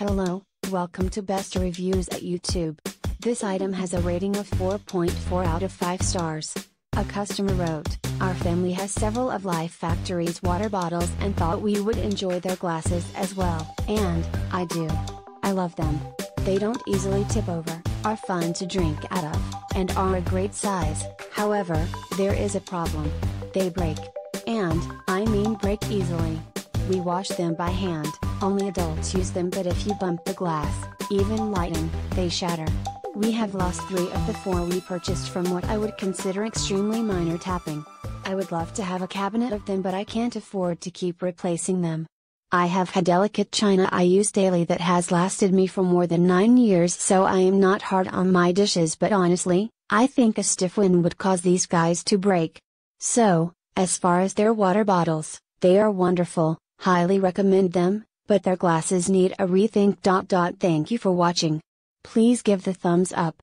Hello, welcome to Best Reviews at YouTube. This item has a rating of 4.4 out of 5 stars. A customer wrote, Our family has several of Lifefactory's water bottles and thought we would enjoy their glasses as well, and, I do. I love them. They don't easily tip over, are fun to drink out of, and are a great size, however, there is a problem. They break. And, I mean break easily. We wash them by hand, only adults use them but if you bump the glass, even lighten, they shatter. We have lost three of the four we purchased from what I would consider extremely minor tapping. I would love to have a cabinet of them but I can't afford to keep replacing them. I have had delicate china I use daily that has lasted me for more than 9 years so I am not hard on my dishes but honestly, I think a stiff wind would cause these guys to break. So, as far as their water bottles, they are wonderful, highly recommend them, but their glasses need a rethink. Thank you for watching. Please give the thumbs up,